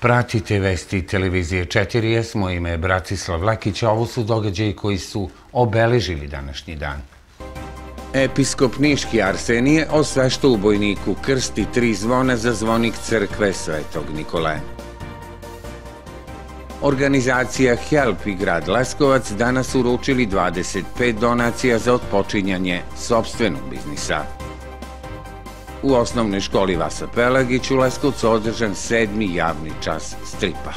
Pratite vesti televizije 4S, moje ime je Bratislav Lakić, a ovo su događaji koji su obeležili današnji dan. Episkop Niški Arsenije osvešta u bojniku krsti tri zvona za zvonik crkve Svetog Nikole. Organizacija HELP i grad Leskovac danas uručili 25 donacija za otpočinjanje sobstvenog biznisa. U osnovnoj školi Vasa Pelagić u Leskovcu održan sedmi javni čas stripa.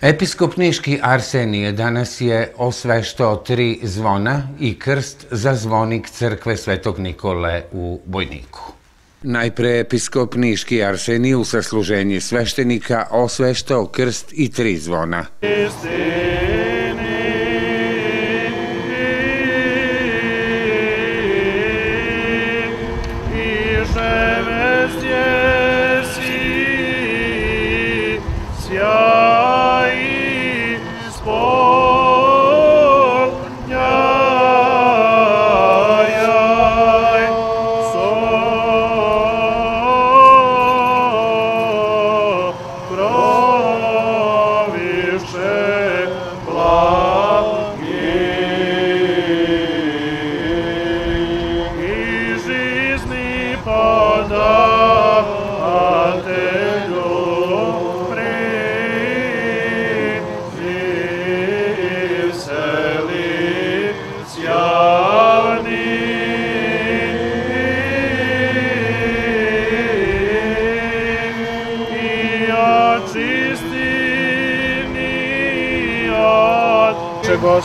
Episkop Niški Arsenije danas je osveštao tri zvona i krst za zvonik crkve Svetog Nikole u Bojniku. Najpre episkop Niški Arsenije u sasluženje sveštenika osveštao krst i tri zvona. Isti.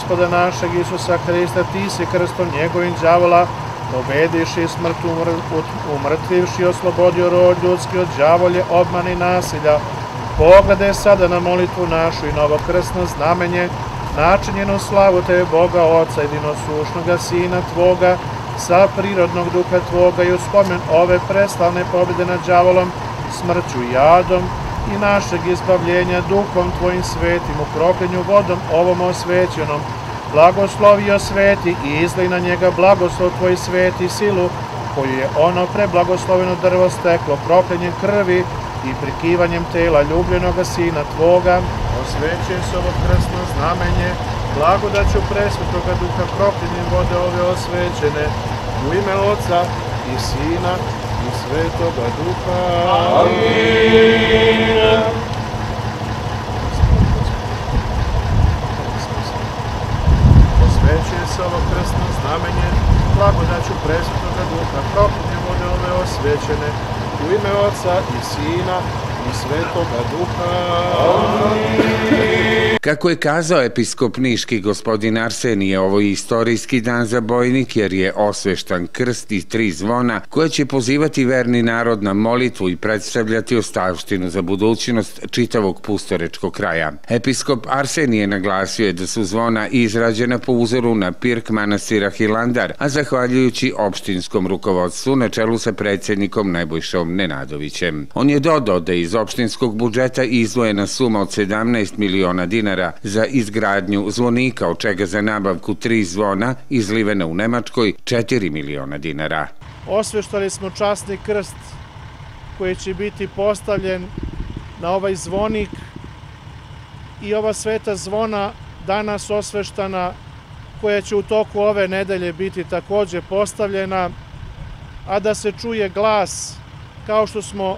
Gospoda našeg Isusa Hrista, ti si krstom njegovim đavola pobediši smrt umrtvivši i oslobodio rod ljudski od đavolje, obmane i nasilja. Pogledaj sada na molitvu našu i novokrsno znamenje, načinjenu slavu Tebe Boga Oca, jedinosušnoga Sina Tvoga, sa prirodnog duha Tvoga i u spomen ove preslavne pobjede nad đavolom, smrću i jadom, i našeg izbavljenja duhom Tvojim svetim, u proklenju vodom ovom osvećenom, blagoslovio sveti i izlej na njega blagoslov Tvoj sveti silu, koju je ono preblagosloveno drvo steklo proklenjem krvi i prikivanjem tela ljubljenoga Sina Tvoga, osvećuje se ovo krstno znamenje, blagodaću presvetoga duha proklenjem vode ove osvećene, u ime Oca i Sina Svetoga Duha. Amin. Posvećuje se ovo krstno znamenje, blagodaću presvetoga Duha, proklinje vode ove osvećene, u ime Oca i Sina i Svetoga Duha. Kako je kazao episkop Niški gospodin Arsenije, ovo je istorijski dan za bojnik jer je osveštan krst i tri zvona koje će pozivati verni narod na molitvu i predstavljati ostavštinu za budućnost čitavog pustorečkog kraja. Episkop Arsenije naglasio je da su zvona izrađena po uzoru na pirk manastira Hilandar, a zahvaljujući opštinskom rukovodstvu na čelu sa predsednikom Nebojšom Nenadovićem. On je dodao da iz opštinskog budžeta izdvojena suma od 17 miliona dinara za izgradnju zvonika, od čega za nabavku tri zvona izlivena u Nemačkoj 4 miliona dinara. Osveštali smo časni krst koji će biti postavljen na ovaj zvonik i ova sveta zvona danas osveštana koja će u toku ove nedelje biti takođe postavljena, a da se čuje glas kao što smo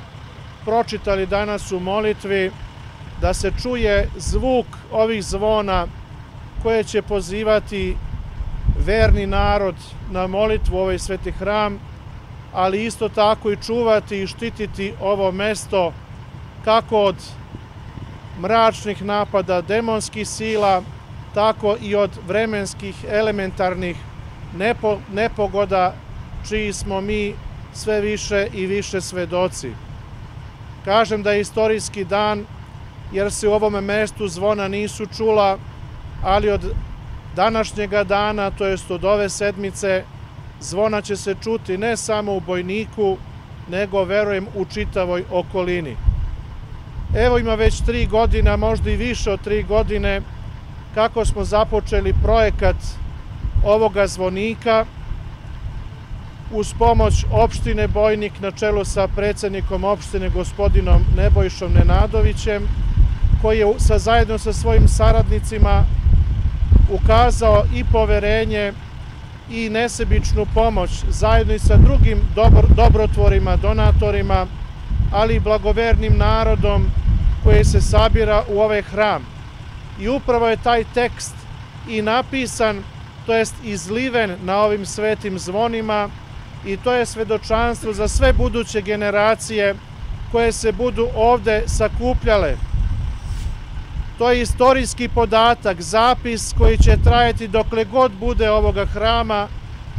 pročitali danas u molitvi, da se čuje zvuk ovih zvona koje će pozivati verni narod na molitvu u ovaj sveti hram, ali isto tako i čuvati i štititi ovo mesto kako od mračnih napada demonskih sila, tako i od vremenskih elementarnih nepo, nepogoda čiji smo mi sve više i više svedoci. Kažem da je istorijski dan jer se u ovome mestu zvona nisu čula, ali od današnjega dana, to jest od ove sedmice, zvona će se čuti ne samo u Bojniku, nego, verujem, u čitavoj okolini. Evo ima već tri godina, možda i više od tri godine, kako smo započeli projekat ovoga zvonika uz pomoć opštine Bojnik na čelu sa predsednikom opštine gospodinom Nebojšom Nenadovićem, koji je sa, zajedno sa svojim saradnicima ukazao i poverenje i nesebičnu pomoć zajedno i sa drugim dobro, dobrotvorima, donatorima, ali i blagovernim narodom koji se sabira u ovaj hram. I upravo je taj tekst i napisan, to jest izliven na ovim svetim zvonima i to je svedočanstvo za sve buduće generacije koje se budu ovde sakupljale. To je istorijski podatak, zapis koji će trajati dokle god bude ovoga hrama,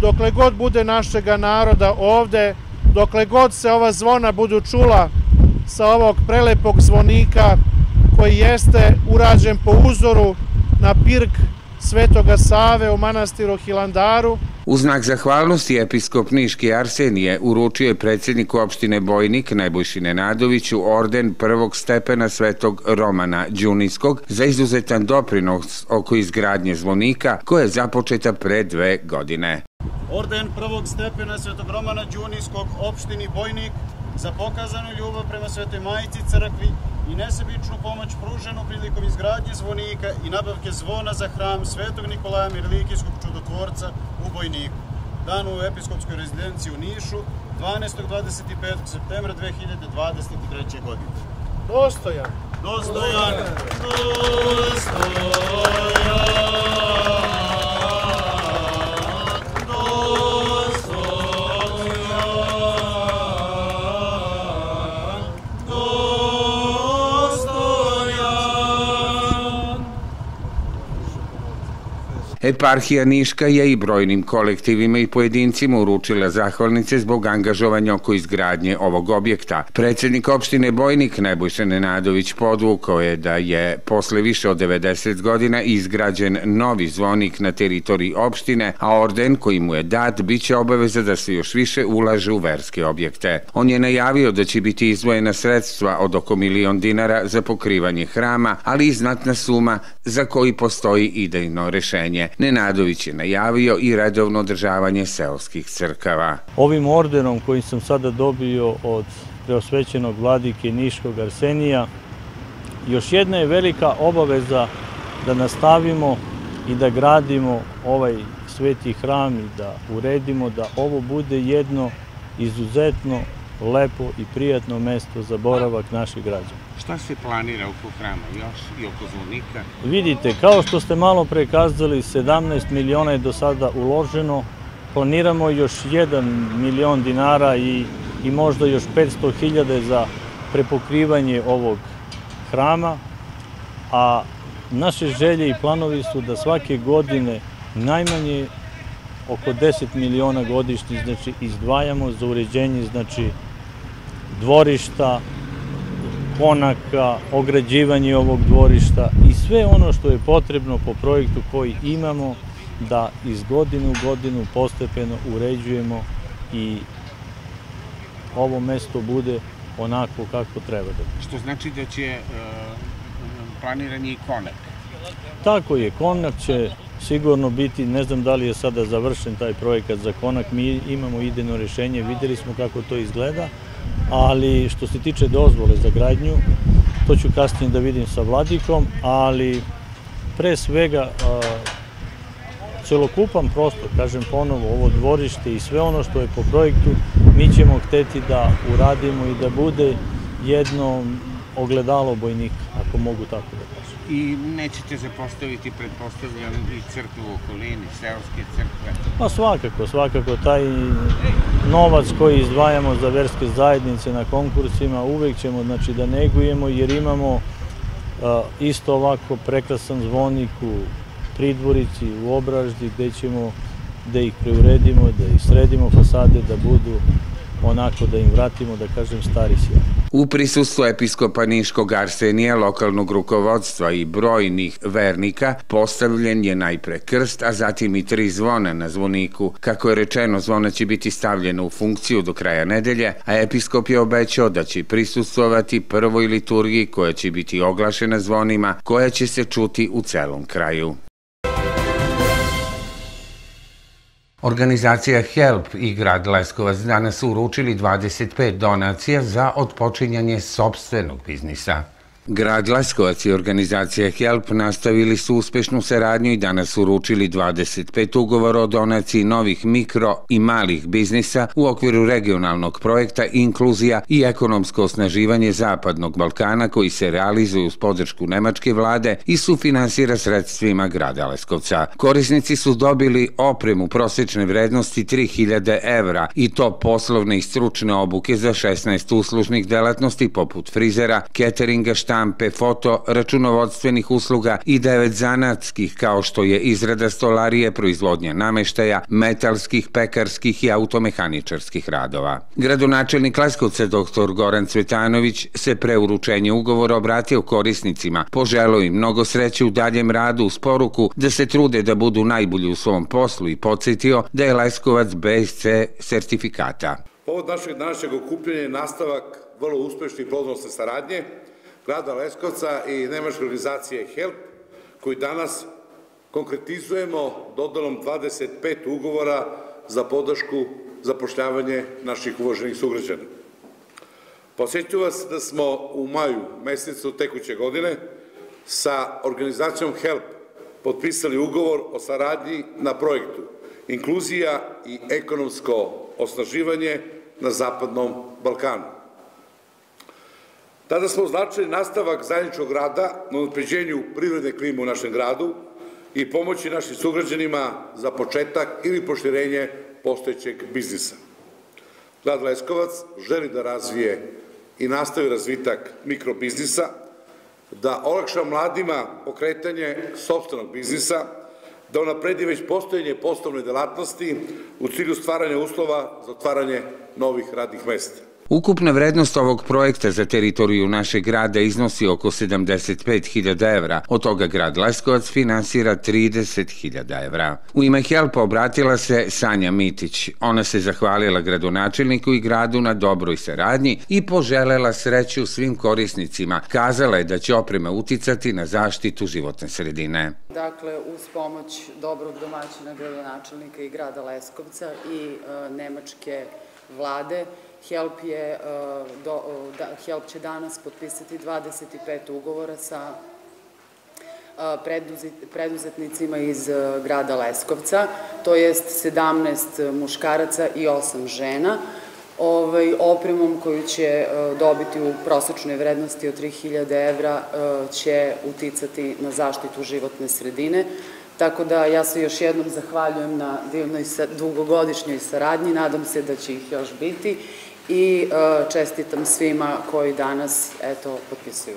dokle god bude našega naroda ovde, dokle god se ova zvona budu čula sa ovog prelepog zvonika koji jeste urađen po uzoru na pirk Svetoga Save u manastiru Hilandaru. U znak zahvalnosti episkop Niški Arsenije uručio je predsjedniku opštine Bojnik Nebojši Nenadoviću orden prvog stepena svetog Romana Đunijskog za izuzetan doprinos oko izgradnje zvonika koja je započeta pre dve godine. Orden prvog stepena svetog Romana Đunijskog opštini Bojnik za pokazanu ljubav prema Svetoj Majici crkvi i nesebičnu pomoć pruženu prilikom izgradnje zvonika i nabavke zvona za hram Svetog Nikolaja Mirlikijskog čudotvorca u Bojniku. Dan u episkopskoj rezidenciji u Nišu 12. 25. septembra 2023. godine. Dostojan! Dostojan! Dostojan! Eparhija Niška je i brojnim kolektivima i pojedincima uručila zahvalnice zbog angažovanja oko izgradnje ovog objekta. Predsednik opštine Bojnik Nebojša Nenadović podvukao je da je posle više od 90 godina izgrađen novi zvonik na teritoriji opštine, a orden koji mu je dat biće obaveza da se još više ulaže u verske objekte. On je najavio da će biti izvojena sredstva od oko milion dinara za pokrivanje hrama, ali i znatna suma za koji postoji idejno rešenje. Nenadović je najavio i redovno održavanje seoskih crkava. Ovim ordenom koji sam sada dobio od preosvećenog vladike Niškog Arsenija, još jedna je velika obaveza da nastavimo i da gradimo ovaj sveti hram i da uredimo da ovo bude jedno izuzetno lepo i prijatno mesto za boravak naših građana. Šta se planira oko hrama? Još i oko zvonika? Vidite, kao što ste malo prekazali, 17 miliona je do sada uloženo, planiramo još 1 milion dinara i, i možda još 500 hiljade za prepokrivanje ovog hrama, a naše želje i planovi su da svake godine najmanje oko 10 miliona godišnji znači izdvajamo za uređenje znači dvorišta, konaka, ograđivanje ovog dvorišta i sve ono što je potrebno po projektu koji imamo da iz godine u godinu postepeno uređujemo i ovo mesto bude onako kako treba da bude. Što znači da će e, planiran i konak? Tako je, konak će sigurno biti, ne znam da li je sada završen taj projekat za konak, mi imamo idejno rešenje, videli smo kako to izgleda, ali što se tiče dozvole za gradnju, to ću kasnije da vidim sa vladikom, ali pre svega celokupan prostor, kažem ponovo, ovo dvorište i sve ono što je po projektu, mi ćemo hteti da uradimo i da bude jedno ogledalo bojnika, ako mogu tako da. I nećete zapostaviti, pretpostavljam, i crkvu u okolini, seoske crkve? Pa svakako, svakako. Taj novac koji izdvajamo za verske zajednice na konkursima uvek ćemo znači, da negujemo jer imamo isto ovako prekrasan zvonik u Pridvorici, u Obraždi, gde ćemo da ih preuredimo, da ih sredimo fasade, da budu onako da im vratimo, da kažem, stari sjaj. U prisustvu episkopa Niškog Arsenija, lokalnog rukovodstva i brojnih vernika postavljen je najpre krst, a zatim i tri zvona na zvoniku. Kako je rečeno, zvona će biti stavljena u funkciju do kraja nedelje, a episkop je obećao da će prisustvovati prvoj liturgiji koja će biti oglašena zvonima, koja će se čuti u celom kraju. Organizacija HELP i grad Leskovac danas uručili 25 donacija za odpočinjanje sobstvenog biznisa. Grad Leskovac i organizacija HELP nastavili su uspešnu saradnju i danas uručili 25 ugovora o donaciji novih mikro i malih biznisa u okviru regionalnog projekta Inkluzija i ekonomsko osnaživanje Zapadnog Balkana koji se realizuju uz podršku Nemačke vlade i sufinansira sredstvima grada Leskovca. Korisnici su dobili opremu prosječne vrednosti 3000 evra i to poslovne i stručne obuke za 16 uslužnih delatnosti poput frizera, cateringa, šta štampe, foto, računovodstvenih usluga i devet zanatskih kao što je izrada stolarije, proizvodnja nameštaja, metalskih, pekarskih i automehaničarskih radova. Gradonačelnik Leskovca dr. Goran Cvetanović se pre uručenja ugovora obratio korisnicima, poželo im mnogo sreće u daljem radu uz poruku da se trude da budu najbolji u svom poslu i podsjetio da je Leskovac BSC sertifikata. Povod našeg današnjeg okupljanja je nastavak vrlo uspešne i saradnje grada Leskovca i nemačke organizacije HELP, koji danas konkretizujemo dodalom 25 ugovora za podršku zapošljavanje naših uvaženih sugrađana. Posjeću vas da smo u maju mesecu tekuće godine sa organizacijom HELP potpisali ugovor o saradnji na projektu Inkluzija i ekonomsko osnaživanje na Zapadnom Balkanu. Tada smo označili nastavak zajedničkog rada na odpređenju privredne klime u našem gradu i pomoći našim sugrađanima za početak ili poširenje postojećeg biznisa. Grad Leskovac želi da razvije i nastavi razvitak mikrobiznisa, da olakša mladima pokretanje sobstvenog biznisa, da unapredi već postojanje poslovne delatnosti u cilju stvaranja uslova za otvaranje novih radnih mesta. Ukupna vrednost ovog projekta za teritoriju našeg grada iznosi oko 75.000 evra, od toga grad Leskovac finansira 30.000 evra. U ime Helpa obratila se Sanja Mitić. Ona se zahvalila gradonačelniku i gradu na dobroj saradnji i poželela sreću svim korisnicima. Kazala je da će oprema uticati na zaštitu životne sredine. Dakle, uz pomoć dobrog domaćina gradonačelnika i grada Leskovca i e, nemačke vlade, HELP, je, e, do, da, HELP će danas potpisati 25 ugovora sa e, preduzetnicima iz e, grada Leskovca, to jest 17 muškaraca i 8 žena, ovaj, opremom koju će dobiti u prosečnoj vrednosti od 3000 evra će uticati na zaštitu životne sredine, Tako da ja se još jednom zahvaljujem na divnoj dugogodišnjoj saradnji, nadam se da će ih još biti i e, čestitam svima koji danas, eto, potpisuju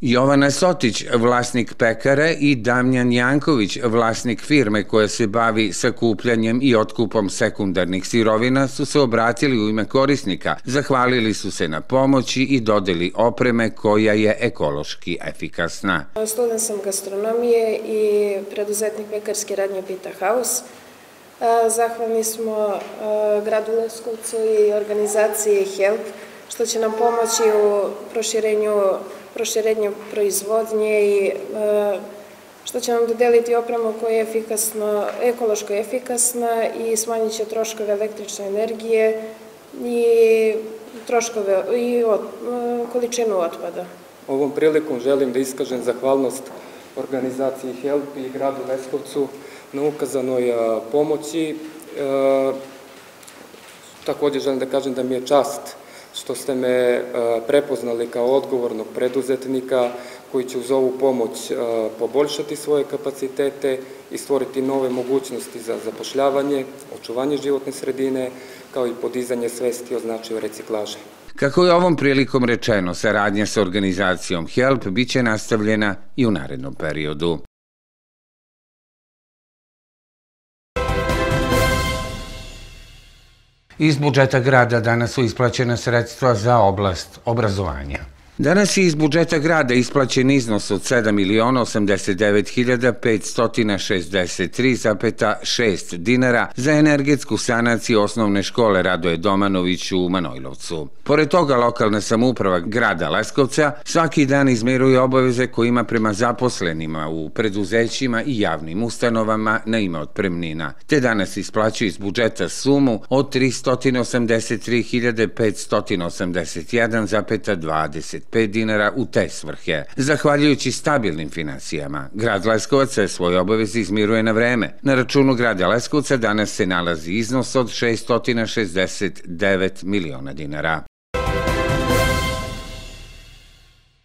Jovana Sotić, vlasnik pekare i Damjan Janković, vlasnik firme koja se bavi sakupljanjem i otkupom sekundarnih sirovina, su se obratili u ime korisnika, zahvalili su se na pomoći i dodeli opreme koja je ekološki efikasna. Student sam gastronomije i preduzetnik pekarske radnje Pita House. Zahvalni smo gradu Leskovcu i organizaciji HELP što će nam pomoći u proširenju, proširenju proizvodnje i što će nam dodeliti opremu koja je efikasno, ekološko efikasna i smanjit će troškove električne energije i troškove i količinu otpada. Ovom prilikom želim da iskažem zahvalnost organizaciji HELP i gradu Leskovcu na ukazanoj pomoći. E, takođe želim da kažem da mi je čast što ste me prepoznali kao odgovornog preduzetnika koji će uz ovu pomoć poboljšati svoje kapacitete i stvoriti nove mogućnosti za zapošljavanje, očuvanje životne sredine, kao i podizanje svesti o značaju reciklaže. Kako je ovom prilikom rečeno, saradnja sa organizacijom HELP biće nastavljena i u narednom periodu. Iz budžeta grada danas su isplaćena sredstva za oblast obrazovanja. Danas je iz budžeta grada isplaćen iznos od 7 miliona 89.563,6 dinara za energetsku sanaciju osnovne škole Radoje Domanović u Manojlovcu. Pored toga, lokalna samouprava grada Leskovca svaki dan izmiruje obaveze koje ima prema zaposlenima u preduzećima i javnim ustanovama na ime otpremnina, te danas isplaćuje iz budžeta sumu od 383.581,25 dinara u te svrhe. Zahvaljujući stabilnim financijama, grad Leskovac se svoje obaveze izmiruje na vreme. Na računu grada Leskovca danas se nalazi iznos od 669 miliona dinara.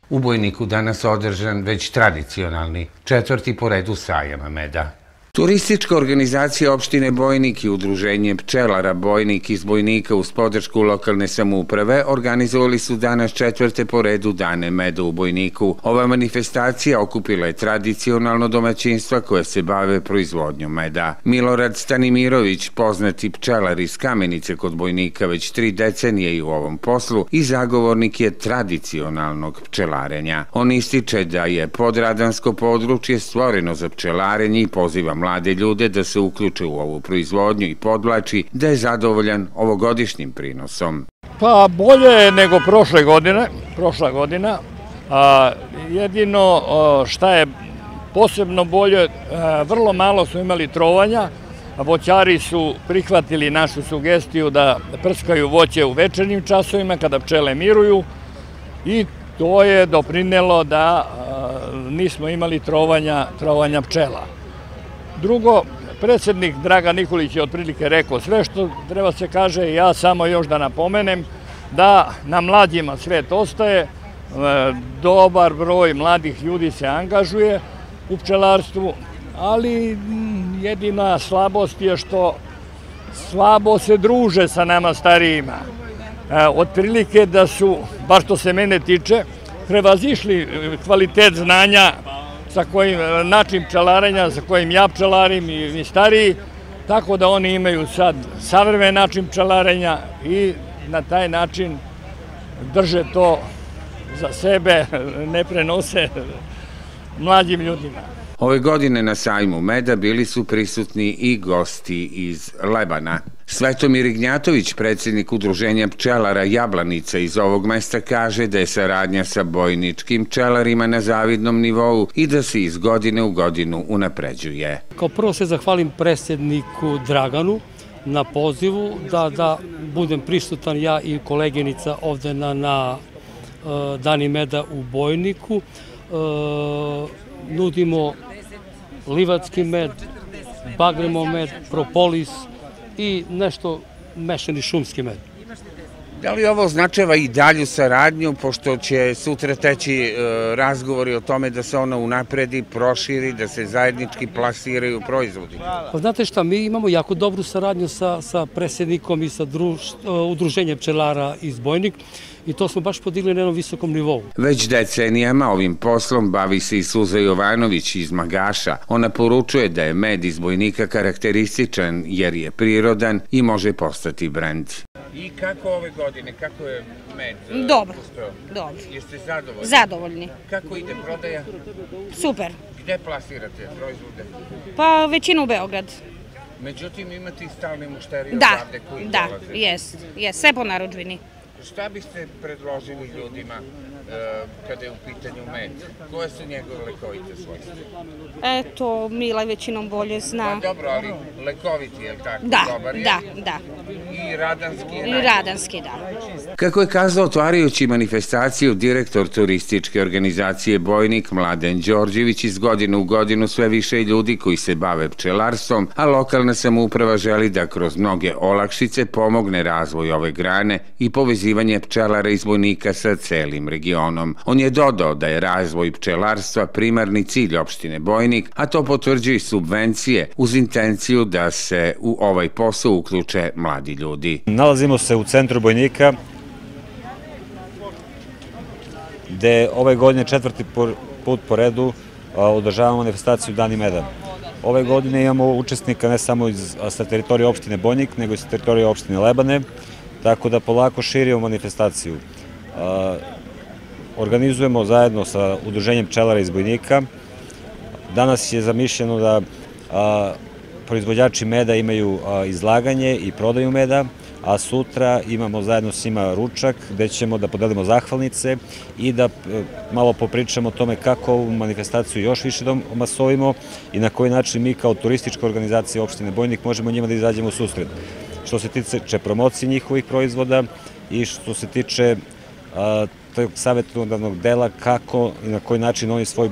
U Bojniku danas održan već tradicionalni četvrti po redu sajama meda. Turistička organizacija opštine Bojnik i udruženje pčelara Bojnik iz Bojnika uz podršku lokalne samouprave organizovali su danas četvrte po redu dane meda u Bojniku. Ova manifestacija okupila je tradicionalno domaćinstva koje se bave proizvodnjom meda. Milorad Stanimirović, poznati pčelar iz Kamenice kod Bojnika već tri decenije i u ovom poslu i zagovornik je tradicionalnog pčelarenja. On ističe da je podradansko područje stvoreno za pčelarenje i poziva mlade ljude da se uključe u ovu proizvodnju i podvlači da je zadovoljan ovogodišnjim prinosom. Pa bolje je nego prošle godine, prošla godina. A, jedino a, šta je posebno bolje, a, vrlo malo su imali trovanja, voćari su prihvatili našu sugestiju da prskaju voće u večernjim časovima kada pčele miruju i to je doprinelo da nismo imali trovanja, trovanja pčela. Drugo, predsednik Draga Nikolić je otprilike rekao sve što treba se kaže, ja samo još da napomenem da na mlađima svet ostaje, e, dobar broj mladih ljudi se angažuje u pčelarstvu, ali jedina slabost je što slabo se druže sa nama starijima. E, otprilike da su, bar što se mene tiče, prevazišli kvalitet znanja sa kojim, način pčelarenja sa kojim ja pčelarim i mi stariji, tako da oni imaju sad savremen način pčelarenja i na taj način drže to za sebe, ne prenose mlađim ljudima. Ove godine na sajmu meda bili su prisutni i gosti iz Lebana. Svetomir Ignjatović, predsjednik udruženja pčelara Jablanica iz ovog mesta, kaže da je saradnja sa bojničkim pčelarima na zavidnom nivou i da se iz godine u godinu unapređuje. Kao prvo se zahvalim predsjedniku Draganu na pozivu da, da budem prisutan ja i koleginica ovde na, na uh, Dani meda u Bojniku. Uh, nudimo livatski med, bagremo med, propolis i nešto mešani šumski med. Da li ovo označava i dalju saradnju, pošto će sutra teći e, razgovori o tome da se ona unapredi, proširi, da se zajednički plasiraju proizvodi? Pa znate šta, mi imamo jako dobru saradnju sa, sa predsjednikom i sa druž, e, udruženjem pčelara iz Bojnik i to smo baš podigli na jednom visokom nivou. Već decenijama ovim poslom bavi se i Suza Jovanović iz Magaša. Ona poručuje da je med iz Bojnika karakterističan jer je prirodan i može postati brend. I kako ove godine, kako je med? e, Dobro, dobro. Jeste zadovoljni? Zadovoljni. Kako ide prodaja? Super. Gde plasirate proizvode? Pa većina u Beograd. Međutim, imate i stalne mušterije Da, odavde koji da, dolaze. jes, jes, sve po naručbini. Šta biste predložili ljudima kada je u pitanju med? Koje su njegove lekovite svojstva? Eto, Mila većinom bolje zna. Pa dobro, ali lekoviti je li tako? Da, Dobar je? da, da. I radanski je I radanski, da. Kako je kazao otvarajući manifestaciju direktor turističke organizacije Bojnik Mladen Đorđević iz godine u godinu sve više ljudi koji se bave pčelarstvom, a lokalna samouprava želi da kroz mnoge olakšice pomogne razvoj ove grane i povezivanje pčelara iz Bojnika sa celim regionom. On je dodao da je razvoj pčelarstva primarni cilj opštine Bojnik, a to potvrđuju subvencije uz intenciju da se u ovaj posao uključe mladi ljudi. Nalazimo se u centru Bojnika, gde ove godine četvrti put po redu održavamo manifestaciju Dani meda. Ove godine imamo učesnika ne samo iz, sa teritorije opštine Bojnik, nego i sa teritorije opštine Lebane, tako da polako širimo manifestaciju. Organizujemo zajedno sa Udruženjem pčelara iz Bojnika. Danas je zamišljeno da proizvođači meda imaju izlaganje i prodaju meda, a sutra imamo zajedno s njima ručak gde ćemo da podelimo zahvalnice i da e, malo popričamo o tome kako ovu manifestaciju još više da omasovimo i na koji način mi kao turistička organizacija opštine Bojnik možemo njima da izađemo u susret. Što se tiče promocije njihovih proizvoda i što se tiče tog savjetodavnog dela kako i na koji način oni svoj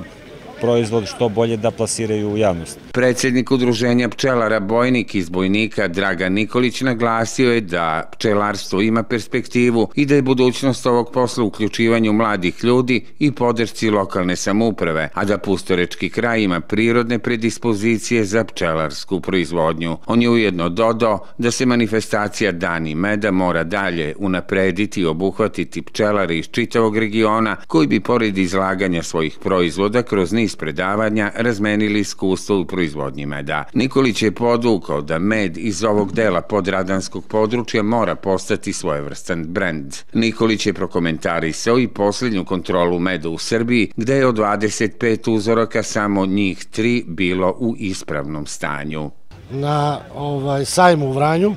proizvod što bolje da plasiraju u javnost. Predsednik udruženja pčelara Bojnik iz Bojnika Dragan Nikolić naglasio je da pčelarstvo ima perspektivu i da je budućnost ovog posla uključivanju mladih ljudi i podršci lokalne samouprave, a da Pustorečki kraj ima prirodne predispozicije za pčelarsku proizvodnju. On je ujedno dodao da se manifestacija Dani meda mora dalje unaprediti i obuhvatiti pčelare iz čitavog regiona koji bi pored izlaganja svojih proizvoda kroz niz predavanja razmenili iskustvo u proizvodnji meda. Nikolić je podvukao da med iz ovog dela podradanskog područja mora postati svojevrstan brend. Nikolić je prokomentarisao i poslednju kontrolu meda u Srbiji, gde je od 25 uzoraka samo njih tri bilo u ispravnom stanju. Na ovaj sajmu u Vranju,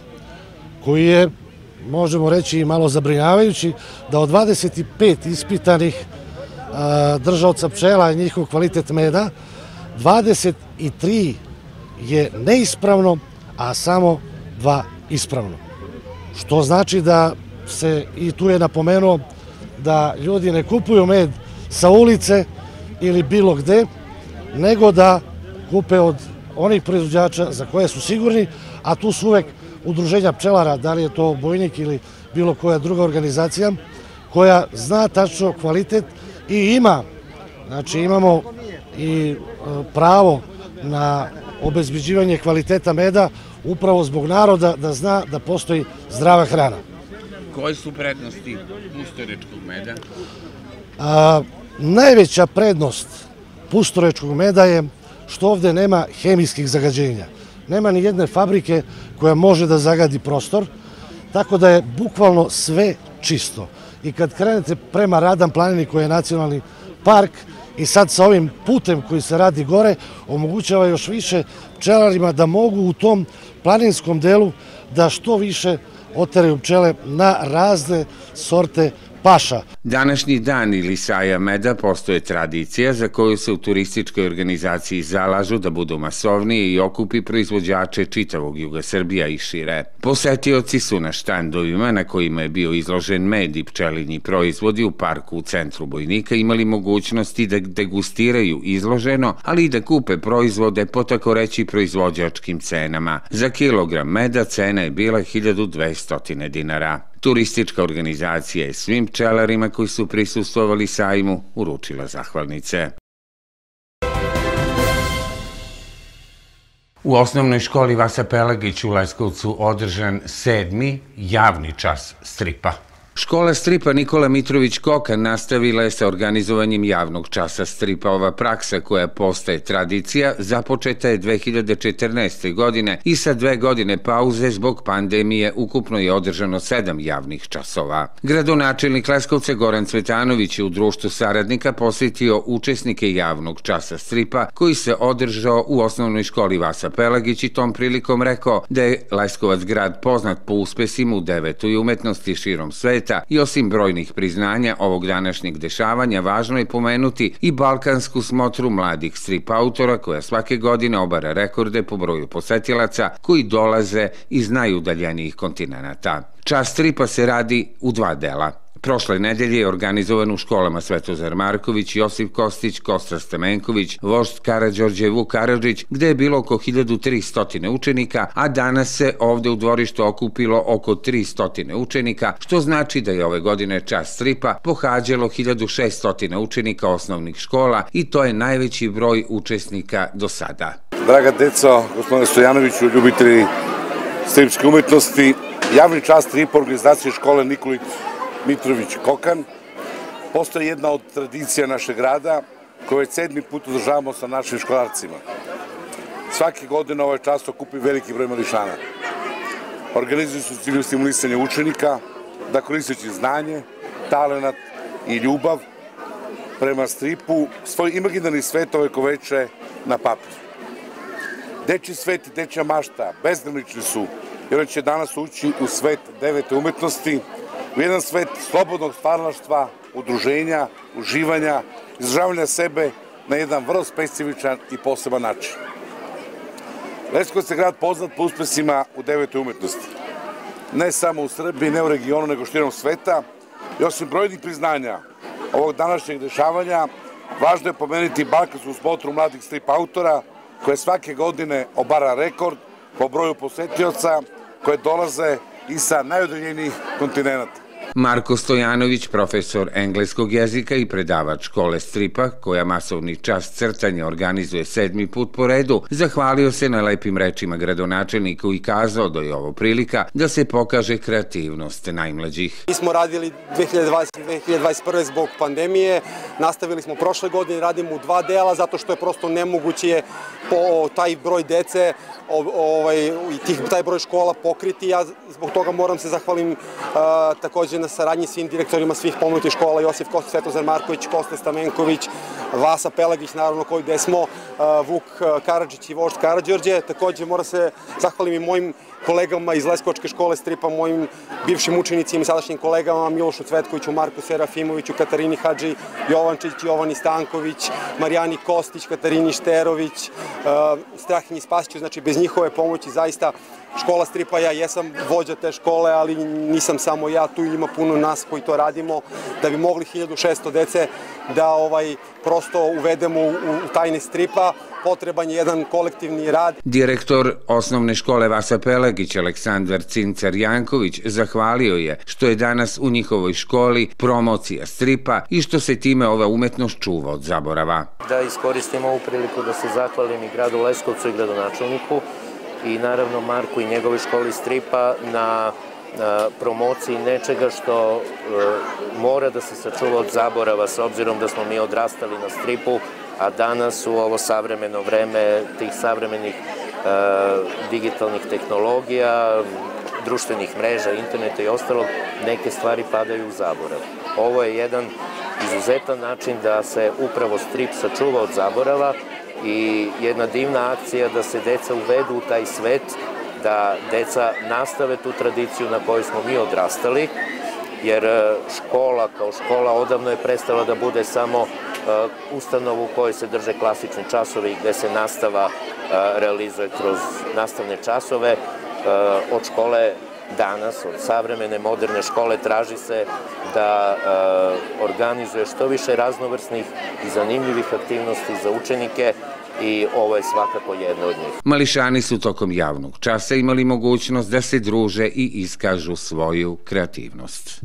koji je možemo reći malo zabrinjavajući, da od 25 ispitanih državca pčela i njihov kvalitet meda, 23 je neispravno, a samo dva ispravno. Što znači da se, i tu je napomenuo, da ljudi ne kupuju med sa ulice ili bilo gde, nego da kupe od onih proizvođača za koje su sigurni, a tu su uvek udruženja pčelara, da li je to Bojnik ili bilo koja druga organizacija, koja zna tačno kvalitet i ima, znači imamo i e, pravo na obezbeđivanje kvaliteta meda upravo zbog naroda da zna da postoji zdrava hrana. Koje su prednosti pustorečkog meda? A, najveća prednost pustorečkog meda je što ovde nema hemijskih zagađenja. Nema ni jedne fabrike koja može da zagadi prostor, tako da je bukvalno sve čisto. I kad krenete prema Radan planini koji je nacionalni park, i sad sa ovim putem koji se radi gore omogućava još više pčelarima da mogu u tom planinskom delu da što više oteraju pčele na razne sorte paša. Današnji dan ili saja meda postoje tradicija za koju se u turističkoj organizaciji zalažu da budu masovnije i okupi proizvođače čitavog Juga Srbija i šire. Posetioci su na štandovima na kojima je bio izložen med i pčelinji proizvodi u parku u centru Bojnika imali mogućnosti da degustiraju izloženo, ali i da kupe proizvode po tako reći proizvođačkim cenama. Za kilogram meda cena je bila 1200 dinara. Turistička organizacija je svim pčelarima koji su prisustovali sajmu uručila zahvalnice. U osnovnoj školi Vasa Pelagić u Leskovcu održan sedmi javni čas stripa. Škola stripa Nikola Mitrović Koka nastavila je sa organizovanjem javnog časa stripa. Ova praksa koja postaje tradicija započeta je 2014. godine i sa dve godine pauze zbog pandemije ukupno je održano sedam javnih časova. Gradonačelnik Leskovca Goran Cvetanović je u društvu saradnika posjetio učesnike javnog časa stripa koji se održao u osnovnoj školi Vasa Pelagić i tom prilikom rekao da je Leskovac grad poznat po uspesima u devetoj umetnosti širom sveta sveta i osim brojnih priznanja ovog današnjeg dešavanja, važno je pomenuti i balkansku smotru mladih strip autora koja svake godine obara rekorde po broju posetilaca koji dolaze iz najudaljenijih kontinenta. Čas stripa se radi u dva dela – Prošle nedelje je organizovan u školama Svetozar Marković, Josip Kostić, Kosta Stamenković, vožd Karadžorđe Vuk Karadžić, gde je bilo oko 1300 učenika, a danas se ovde u dvorištu okupilo oko 300 učenika, što znači da je ove godine čas stripa pohađalo 1600 učenika osnovnih škola i to je najveći broj učesnika do sada. Draga deca, gospodine Stojanoviću, ljubitelji stripske umetnosti, javni čas stripa organizacije škole Nikolić Mitrović Kokan. Postoje jedna od tradicija našeg grada koju je sedmi put održavamo sa našim školarcima. Svake godine ovaj čast okupi veliki broj mališana. Organizuju su cilju stimulisanja učenika da koristeći znanje, talenat i ljubav prema stripu svoj imaginarni svet ove koveče na papir. Deči svet i dečja mašta bezgranični su, jer će danas ući u svet devete umetnosti, u jedan svet slobodnog stvaralaštva, udruženja, uživanja, izražavanja sebe na jedan vrlo specifičan i poseban način. Leskovac je grad poznat po uspesima u devetoj umetnosti. Ne samo u Srbiji, ne u regionu, nego širom sveta. I osim brojnih priznanja ovog današnjeg dešavanja, važno je pomenuti Balkansku spotru mladih strip autora, koje svake godine obara rekord po broju posetioca koje dolaze i sa najudaljenijih kontinenta. Marko Stojanović, profesor engleskog jezika i predavač škole stripa, koja masovni čas crtanja organizuje sedmi put po redu, zahvalio se na lepim rečima gradonačelniku i kazao da je ovo prilika da se pokaže kreativnost najmlađih. Mi smo radili 2020-2021 zbog pandemije, nastavili smo prošle godine, radimo u dva dela zato što je prosto nemoguće po taj broj dece ovaj, i tih, taj broj škola pokriti. Ja zbog toga moram se zahvalim uh, takođe na saradnji svim direktorima svih pomenutih škola, Josif Kosta, Svetozar Marković, Kosta Stamenković, Vasa Pelagić, naravno koji gde smo, uh, Vuk Karadžić i Vožd Karadžorđe. Takođe moram se zahvalim i mojim kolegama iz Leskovačke škole stripa, mojim bivšim učenicima i sadašnjim kolegama Milošu Cvetkoviću, Marku Serafimoviću, Katarini Hadži Jovančić, Jovani Stanković, Marijani Kostić, Katarini Šterović, uh, Strahinji Spasiću, znači bez njihove pomoći zaista škola stripa, ja jesam vođa te škole, ali nisam samo ja, tu ima puno nas koji to radimo, da bi mogli 1600 dece da ovaj prosto uvedemo u, u tajne stripa, potreban je jedan kolektivni rad. Direktor osnovne škole Vasa Pelegić Aleksandar Cincar Janković zahvalio je što je danas u njihovoj školi promocija stripa i što se time ova umetnost čuva od zaborava. Da iskoristim ovu priliku da se zahvalim i gradu Leskovcu i gradonačelniku i naravno Marku i njegovoj školi stripa na promociji nečega što e, mora da se sačuva od zaborava s obzirom da smo mi odrastali na stripu, a danas u ovo savremeno vreme tih savremenih e, digitalnih tehnologija, društvenih mreža, interneta i ostalog, neke stvari padaju u zaborav. Ovo je jedan izuzetan način da se upravo strip sačuva od zaborava i jedna divna akcija da se deca uvedu u taj svet, da deca nastave tu tradiciju na kojoj smo mi odrastali, jer e, škola kao škola odavno je prestala da bude samo ustanovu u kojoj se drže klasični časovi i gde se nastava e, realizuje kroz nastavne časove. Od škole danas, od savremene moderne škole, traži se da organizuje što više raznovrsnih i zanimljivih aktivnosti za učenike, i ovo je svakako jedno od njih. Mališani su tokom javnog časa imali mogućnost da se druže i iskažu svoju kreativnost.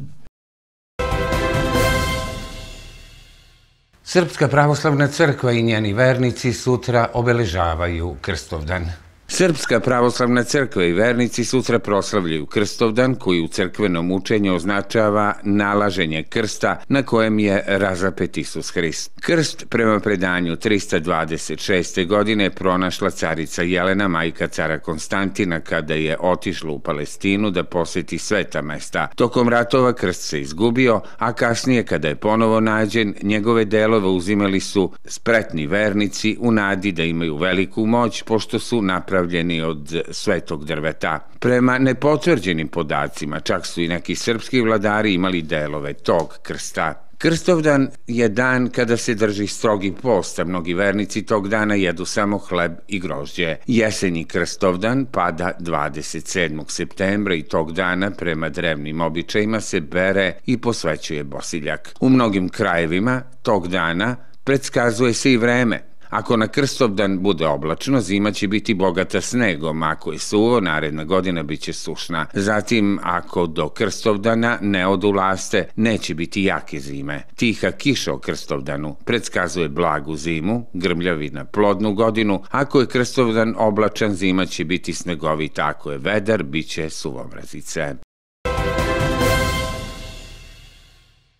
Srpska pravoslavna crkva i njeni vernici sutra obeležavaju Krstovdan. Srpska pravoslavna crkva i vernici sutra proslavljaju Krstovdan koji u crkvenom učenju označava nalaženje krsta na kojem je razapet Isus Hrist. Krst prema predanju 326. godine pronašla carica Jelena, majka cara Konstantina, kada je otišla u Palestinu da poseti sveta mesta. Tokom ratova krst se izgubio, a kasnije kada je ponovo nađen, njegove delove uzimali su spretni vernici u nadi da imaju veliku moć, pošto su napravili napravljeni od svetog drveta. Prema nepotvrđenim podacima, čak su i neki srpski vladari imali delove tog krsta. Krstovdan je dan kada se drži strogi post, a mnogi vernici tog dana jedu samo hleb i grožđe. Jesenji Krstovdan pada 27. septembra i tog dana prema drevnim običajima se bere i posvećuje bosiljak. U mnogim krajevima tog dana predskazuje se i vreme, Ako na Krstovdan bude oblačno, zima će biti bogata snegom, ako je suvo, naredna godina biće sušna. Zatim, ako do Krstovdana ne odu laste, neće biti jake zime. Tiha kiša o Krstovdanu predskazuje blagu zimu, grmljavina plodnu godinu, ako je Krstovdan oblačan, zima će biti snegovita, ako je vedar, biće suvomrazice.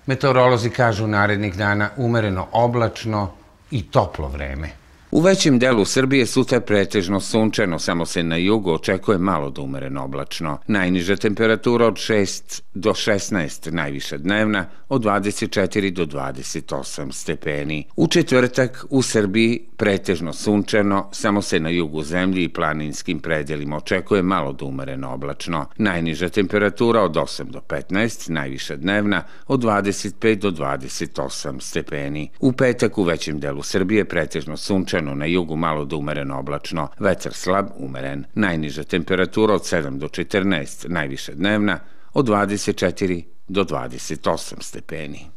Meteorolozi kažu narednih dana umereno oblačno, i toplo vreme. U većem delu Srbije sutra pretežno sunčano, samo se na jugu očekuje malo da umereno oblačno. Najniža temperatura od 6 do 16, najviša dnevna od 24 do 28 stepeni. U četvrtak u Srbiji pretežno sunčano, samo se na jugu zemlji i planinskim predelima očekuje malo da umereno oblačno. Najniža temperatura od 8 do 15, najviša dnevna od 25 do 28 stepeni. U petak u većem delu Srbije pretežno sunčano, na jugu malo da umereno oblačno, vetar slab, umeren. Najniža temperatura od 7 do 14, najviša dnevna od 24 do 28 stepeni.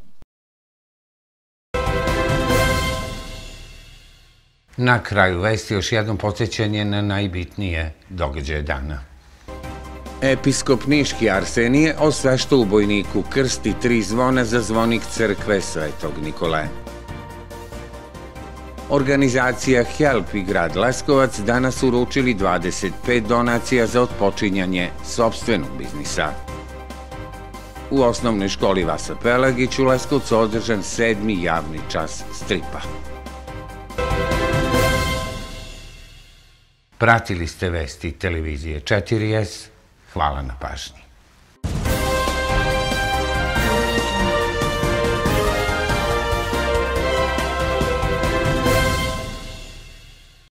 Na kraju vesti još jednom podsjećanje na najbitnije događaje dana. Episkop Niški Arsenije osvešta u bojniku krsti tri zvona za zvonik crkve Svetog Nikole. Organizacija HELP i grad Leskovac danas uručili 25 donacija za otpočinjanje sobstvenog biznisa. U osnovnoj školi Vasa Pelagić u Leskovcu održan sedmi javni čas stripa. Pratili ste vesti televizije 4S. Hvala na pažnji.